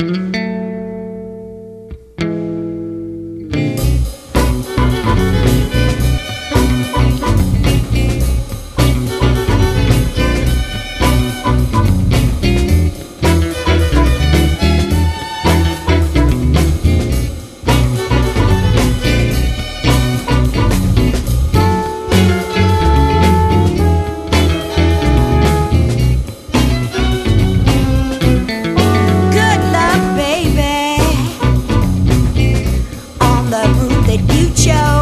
Bye. that you chose.